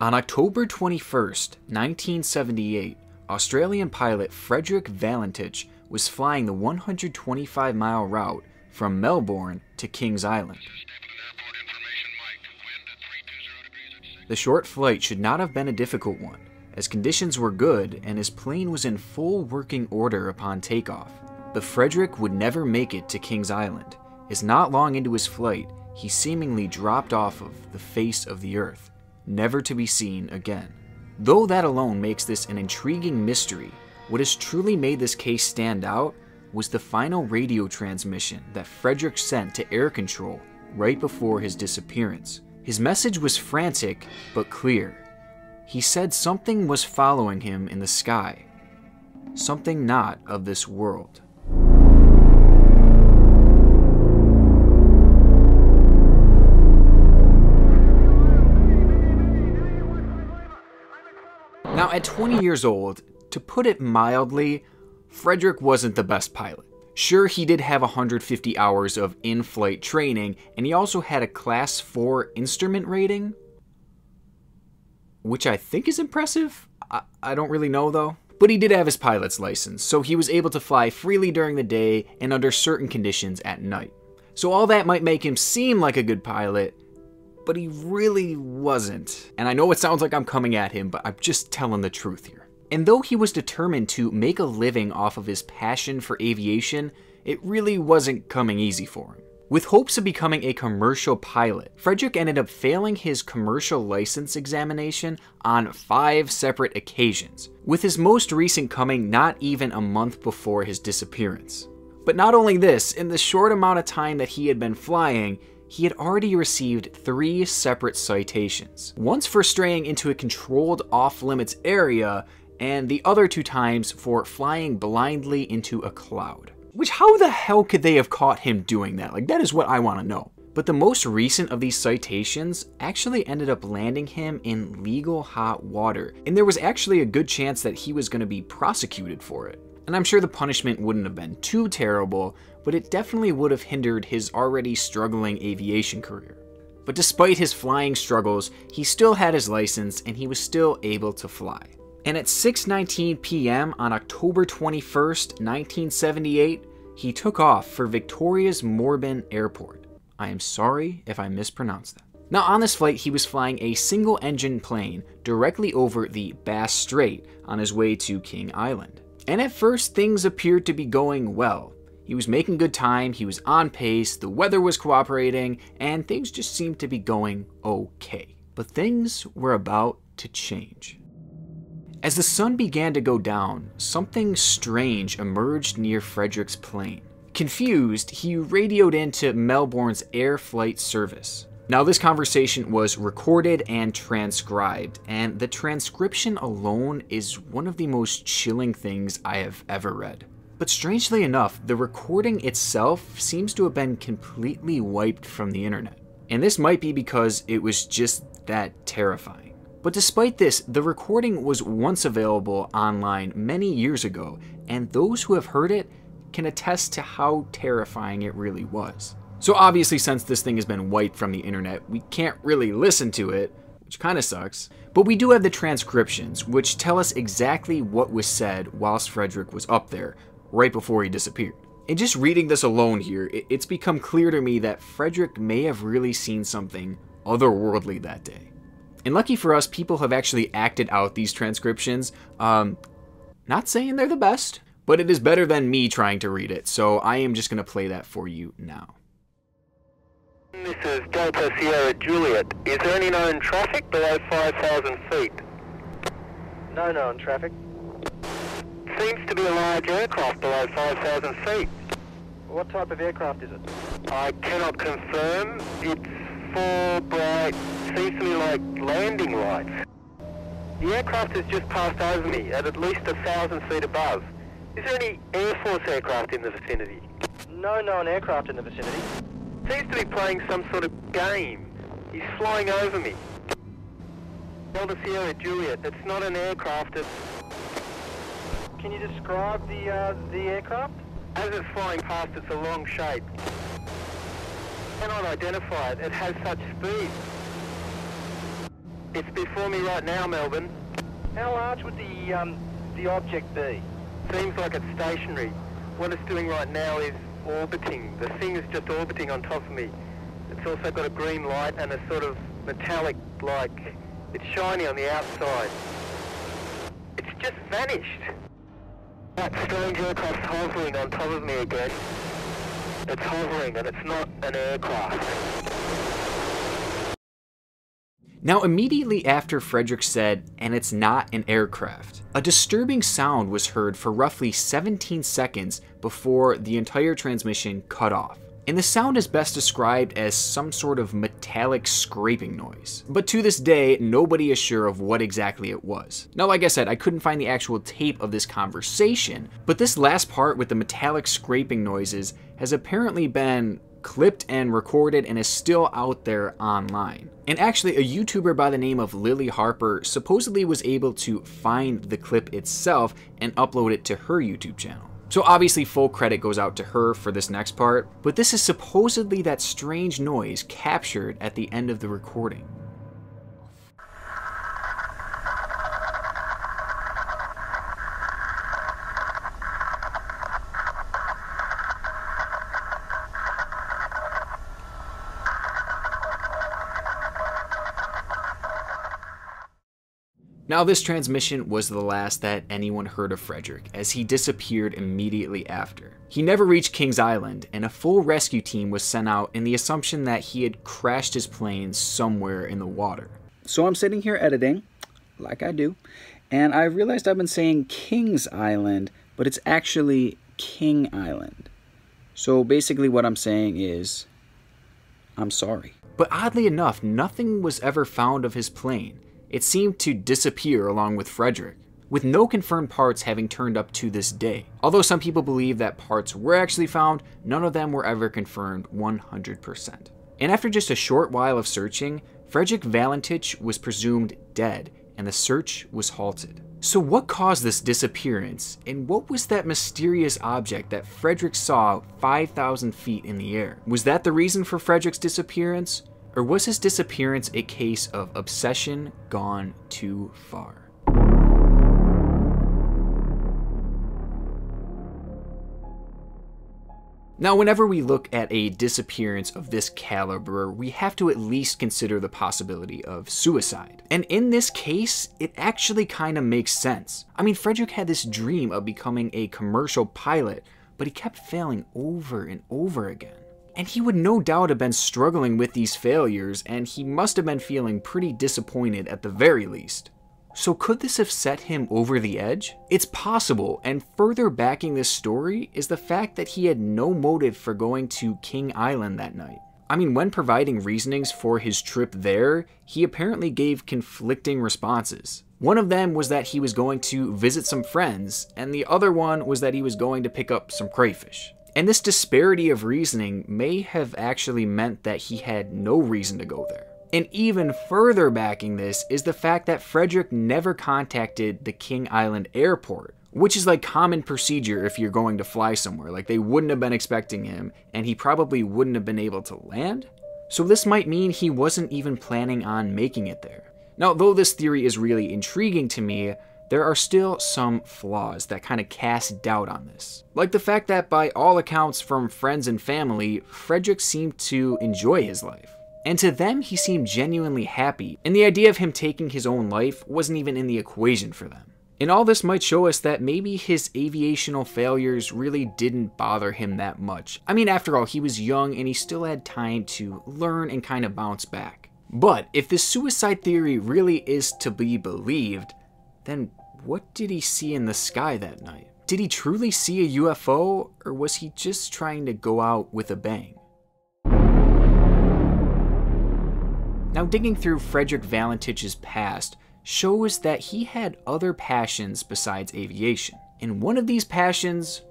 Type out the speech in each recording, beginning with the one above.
On October 21st, 1978, Australian pilot Frederick Valentich was flying the 125 mile route from Melbourne to Kings Island. The short flight should not have been a difficult one, as conditions were good and his plane was in full working order upon takeoff. But Frederick would never make it to Kings Island, as not long into his flight, he seemingly dropped off of the face of the earth, never to be seen again. Though that alone makes this an intriguing mystery, what has truly made this case stand out was the final radio transmission that Frederick sent to air control right before his disappearance. His message was frantic but clear. He said something was following him in the sky, something not of this world. At 20 years old, to put it mildly, Frederick wasn't the best pilot. Sure, he did have 150 hours of in flight training, and he also had a Class 4 instrument rating, which I think is impressive. I, I don't really know though. But he did have his pilot's license, so he was able to fly freely during the day and under certain conditions at night. So all that might make him seem like a good pilot, but he really wasn't. And I know it sounds like I'm coming at him, but I'm just telling the truth here. And though he was determined to make a living off of his passion for aviation, it really wasn't coming easy for him. With hopes of becoming a commercial pilot, Frederick ended up failing his commercial license examination on five separate occasions, with his most recent coming not even a month before his disappearance. But not only this, in the short amount of time that he had been flying, he had already received three separate citations. Once for straying into a controlled off limits area, and the other two times for flying blindly into a cloud. Which, how the hell could they have caught him doing that? Like, that is what I want to know. But the most recent of these citations actually ended up landing him in legal hot water, and there was actually a good chance that he was going to be prosecuted for it. And I'm sure the punishment wouldn't have been too terrible, but it definitely would have hindered his already struggling aviation career. But despite his flying struggles, he still had his license and he was still able to fly. And at 6:19 p.m. on October 21st, 1978, he took off for Victoria's Moorabbin Airport. I am sorry if I mispronounced that. Now, on this flight, he was flying a single engine plane directly over the Bass Strait on his way to King Island. And at first, things appeared to be going well. He was making good time, he was on pace, the weather was cooperating, and things just seemed to be going okay. But things were about to change. As the sun began to go down, something strange emerged near Frederick's plane. Confused, he radioed into Melbourne's air flight service. Now, this conversation was recorded and transcribed, and the transcription alone is one of the most chilling things I have ever read. But strangely enough, the recording itself seems to have been completely wiped from the internet. And this might be because it was just that terrifying. But despite this, the recording was once available online many years ago, and those who have heard it can attest to how terrifying it really was. So obviously, since this thing has been wiped from the internet, we can't really listen to it, which kind of sucks. But we do have the transcriptions, which tell us exactly what was said whilst Frederick was up there, right before he disappeared. And just reading this alone here, it's become clear to me that Frederick may have really seen something otherworldly that day. And lucky for us, people have actually acted out these transcriptions. Um, not saying they're the best, but it is better than me trying to read it, so I am just going to play that for you now. This is Delta Sierra Juliet. Is there any known traffic below 5,000 feet? No known traffic. Seems to be a large aircraft below 5,000 feet. What type of aircraft is it? I cannot confirm. It's four bright, seems to me like landing lights. The aircraft has just passed over me at at least a thousand feet above. Is there any Air Force aircraft in the vicinity? No known aircraft in the vicinity. Seems to be playing some sort of game. He's flying over me. Delta Sierra Juliet, it's not an aircraft, it's... Can you describe the, uh, the aircraft? As it's flying past, it's a long shape cannot identify it. It has such speed. It's before me right now, Melbourne. How large would the, um, the object be? Seems like it's stationary. What it's doing right now is orbiting. The thing is just orbiting on top of me. It's also got a green light and a sort of metallic, like, it's shiny on the outside. It's just vanished. That strange aircraft's hovering on top of me again. It's hovering and it's not an aircraft. Now, immediately after Frederick said, and it's not an aircraft, a disturbing sound was heard for roughly 17 seconds before the entire transmission cut off. And the sound is best described as some sort of metallic scraping noise. But to this day, nobody is sure of what exactly it was. Now, like I said, I couldn't find the actual tape of this conversation, but this last part with the metallic scraping noises has apparently been clipped and recorded and is still out there online. And actually, a YouTuber by the name of Lily Harper supposedly was able to find the clip itself and upload it to her YouTube channel. So obviously full credit goes out to her for this next part, but this is supposedly that strange noise captured at the end of the recording. Now, this transmission was the last that anyone heard of Frederick, as he disappeared immediately after. He never reached Kings Island, and a full rescue team was sent out in the assumption that he had crashed his plane somewhere in the water. So I'm sitting here editing, like I do, and I realized I've been saying Kings Island, but it's actually King Island. So basically, what I'm saying is, I'm sorry. But oddly enough, nothing was ever found of his plane it seemed to disappear along with Frederick, with no confirmed parts having turned up to this day. Although some people believe that parts were actually found, none of them were ever confirmed 100%. And after just a short while of searching, Frederick Valentich was presumed dead and the search was halted. So, what caused this disappearance, and what was that mysterious object that Frederick saw 5,000 feet in the air? Was that the reason for Frederick's disappearance? Or was his disappearance a case of obsession gone too far? Now, whenever we look at a disappearance of this caliber, we have to at least consider the possibility of suicide. And in this case, it actually kind of makes sense. I mean, Frederick had this dream of becoming a commercial pilot, but he kept failing over and over again. And he would no doubt have been struggling with these failures, and he must have been feeling pretty disappointed at the very least. So, could this have set him over the edge? It's possible, and further backing this story is the fact that he had no motive for going to King Island that night. I mean, when providing reasonings for his trip there, he apparently gave conflicting responses. One of them was that he was going to visit some friends, and the other one was that he was going to pick up some crayfish. And this disparity of reasoning may have actually meant that he had no reason to go there. And even further backing this is the fact that Frederick never contacted the King Island airport, which is like common procedure if you're going to fly somewhere. Like they wouldn't have been expecting him, and he probably wouldn't have been able to land. So this might mean he wasn't even planning on making it there. Now, though this theory is really intriguing to me, there are still some flaws that kind of cast doubt on this. Like the fact that, by all accounts from friends and family, Frederick seemed to enjoy his life. And to them, he seemed genuinely happy, and the idea of him taking his own life wasn't even in the equation for them. And all this might show us that maybe his aviational failures really didn't bother him that much. I mean, after all, he was young and he still had time to learn and kind of bounce back. But if this suicide theory really is to be believed, then what did he see in the sky that night? Did he truly see a UFO, or was he just trying to go out with a bang? Now, digging through Frederick Valentich's past shows that he had other passions besides aviation. And one of these passions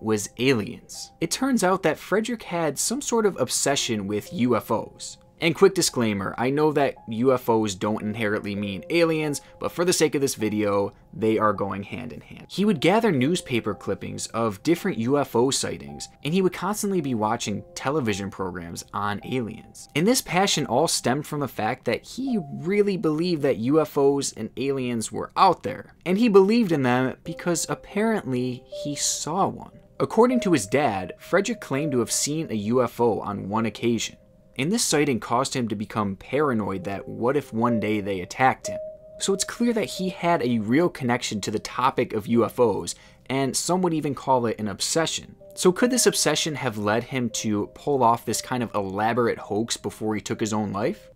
was aliens. It turns out that Frederick had some sort of obsession with UFOs. And quick disclaimer, I know that UFOs don't inherently mean aliens, but for the sake of this video, they are going hand in hand. He would gather newspaper clippings of different UFO sightings, and he would constantly be watching television programs on aliens. And this passion all stemmed from the fact that he really believed that UFOs and aliens were out there. And he believed in them because apparently he saw one. According to his dad, Frederick claimed to have seen a UFO on one occasion and this sighting caused him to become paranoid that what if one day they attacked him. So it's clear that he had a real connection to the topic of UFOs, and some would even call it an obsession. So could this obsession have led him to pull off this kind of elaborate hoax before he took his own life?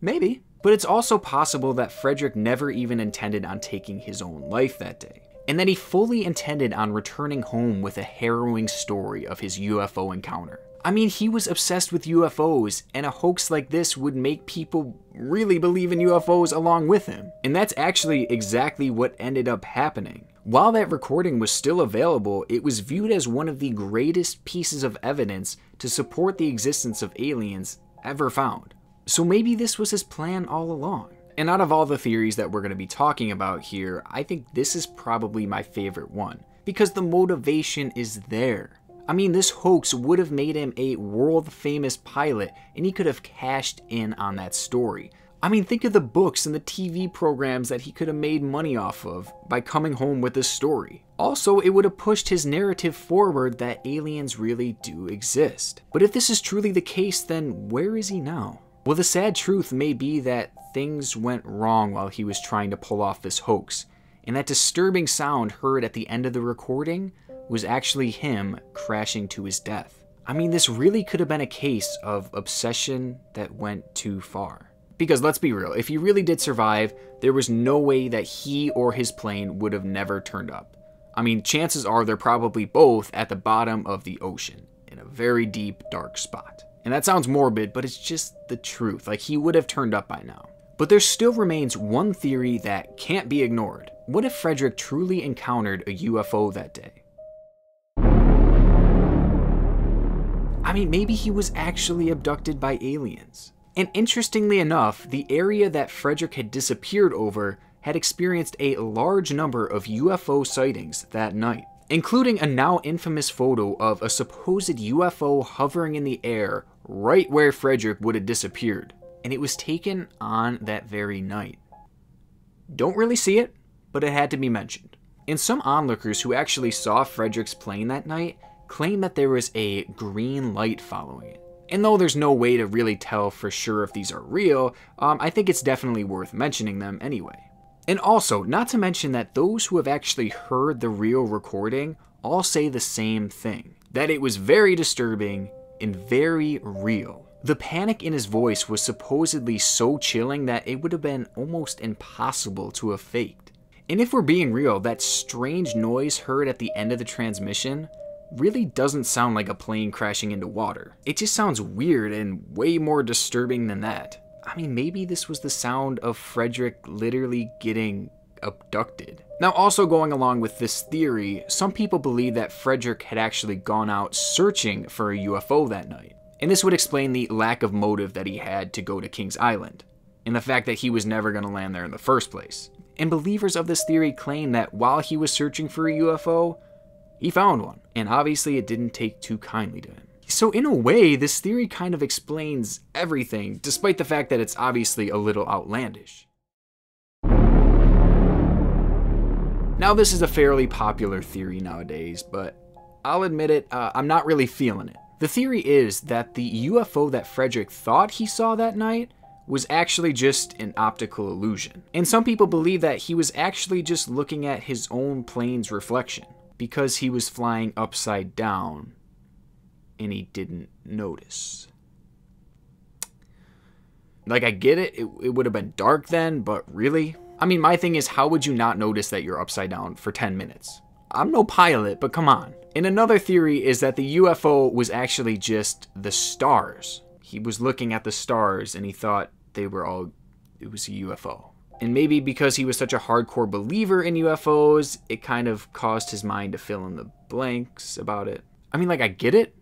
Maybe. But it's also possible that Frederick never even intended on taking his own life that day, and that he fully intended on returning home with a harrowing story of his UFO encounter. I mean, he was obsessed with UFOs, and a hoax like this would make people really believe in UFOs along with him. And that's actually exactly what ended up happening. While that recording was still available, it was viewed as one of the greatest pieces of evidence to support the existence of aliens ever found. So maybe this was his plan all along. And out of all the theories that we're going to be talking about here, I think this is probably my favorite one because the motivation is there. I mean, this hoax would have made him a world famous pilot, and he could have cashed in on that story. I mean, think of the books and the TV programs that he could have made money off of by coming home with this story. Also, it would have pushed his narrative forward that aliens really do exist. But if this is truly the case, then where is he now? Well, the sad truth may be that things went wrong while he was trying to pull off this hoax, and that disturbing sound heard at the end of the recording was actually him crashing to his death. I mean, this really could have been a case of obsession that went too far. Because let's be real, if he really did survive, there was no way that he or his plane would have never turned up. I mean, chances are they're probably both at the bottom of the ocean, in a very deep, dark spot. And that sounds morbid, but it's just the truth. Like, he would have turned up by now. But there still remains one theory that can't be ignored. What if Frederick truly encountered a UFO that day? I mean, maybe he was actually abducted by aliens. And interestingly enough, the area that Frederick had disappeared over had experienced a large number of UFO sightings that night, including a now infamous photo of a supposed UFO hovering in the air right where Frederick would have disappeared. And it was taken on that very night. Don't really see it, but it had to be mentioned. And some onlookers who actually saw Frederick's plane that night claim that there was a green light following it. And though there's no way to really tell for sure if these are real, um, I think it's definitely worth mentioning them anyway. And also, not to mention that those who have actually heard the real recording all say the same thing that it was very disturbing and very real. The panic in his voice was supposedly so chilling that it would have been almost impossible to have faked. And if we're being real, that strange noise heard at the end of the transmission really doesn't sound like a plane crashing into water. It just sounds weird and way more disturbing than that. I mean, maybe this was the sound of Frederick literally getting abducted. Now, also going along with this theory, some people believe that Frederick had actually gone out searching for a UFO that night. And this would explain the lack of motive that he had to go to King's Island, and the fact that he was never going to land there in the first place. And believers of this theory claim that while he was searching for a UFO, he found one, and obviously it didn't take too kindly to him. So, in a way, this theory kind of explains everything, despite the fact that it's obviously a little outlandish. Now, this is a fairly popular theory nowadays, but I'll admit it, uh, I'm not really feeling it. The theory is that the UFO that Frederick thought he saw that night was actually just an optical illusion. And some people believe that he was actually just looking at his own plane's reflection because he was flying upside down and he didn't notice. Like, I get it, it, it would have been dark then, but really? I mean, my thing is, how would you not notice that you're upside down for 10 minutes? I'm no pilot, but come on. And another theory is that the UFO was actually just the stars. He was looking at the stars and he thought they were all, it was a UFO. And maybe because he was such a hardcore believer in UFOs, it kind of caused his mind to fill in the blanks about it. I mean, like, I get it.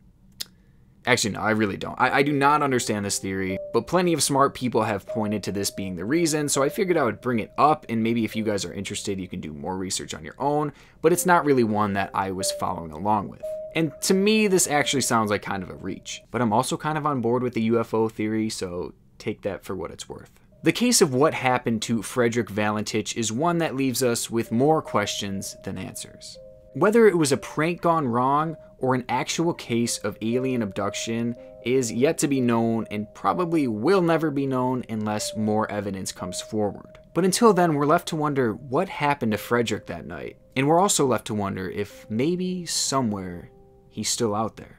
Actually, no, I really don't. I, I, do not understand this theory, but plenty of smart people have pointed to this being the reason, so I figured I would bring it up, and maybe if you guys are interested, you can do more research on your own, but it's not really one that I was following along with. And to me, this actually sounds like kind of a reach, but I'm also kind of on board with the UFO theory, so take that for what it's worth. The case of what happened to Frederick Valentich is one that leaves us with more questions than answers. Whether it was a prank gone wrong or an actual case of alien abduction is yet to be known and probably will never be known unless more evidence comes forward. But until then, we're left to wonder what happened to Frederick that night. And we're also left to wonder if maybe somewhere he's still out there.